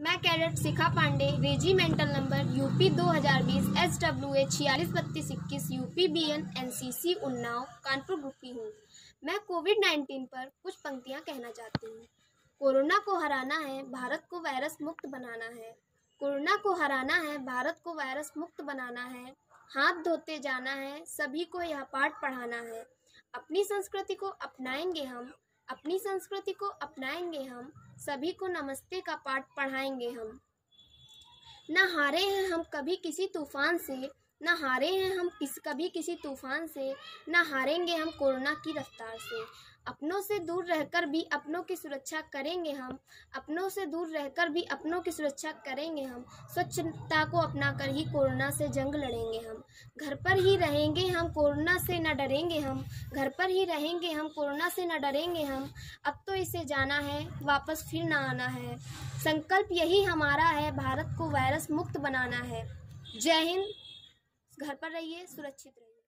मैं cadet Shikha Pandey regimental number, UP 2020 S W A छियालीस बत्तीस इक्कीस, UP B N N C C Unnao, Kanpur group की हूँ। मैं कोविड नाइन्टीन पर कुछ पंक्तियाँ कहना चाहती हूँ। कोरोना को हराना है, भारत को वायरस मुक्त बनाना है। कोरोना को हराना है, भारत को वायरस मुक्त बनाना है। हाथ धोते जाना है, सभी को यह पाठ पढ़ाना है। अपनी संस्कृति को अपनाएँगे हम, अपनी संस्कृति को अपनाएँगे हम। सभी को नमस्ते का पाठ पढ़ाएँगे हम। न हारे हैं हम कभी किसी तूफ़ान से न हारे हैं हम किस, कभी किसी तूफ़ान से, न हारेंगे हम कोरोना की रफ्तार से। अपनों से दूर रहकर भी अपनों की सुरक्षा करेंगे हम। अपनों से दूर रहकर भी अपनों की सुरक्षा करेंगे हम। स्वच्छता को अपना कर ही कोरोना से जंग लड़ेंगे हम। घर पर ही रहेंगे हम, कोरोना से न डरेंगे हम। घर पर ही रहेंगे हम, कोरोना से न डरेंगे हम। अब तो इसे जाना है, वापस फिर ना आना है। संकल्प यही हमारा है, भारत को वायरस मुक्त बनाना है। जय हिंद। घर पर रहिए सुरक्षित रहिए।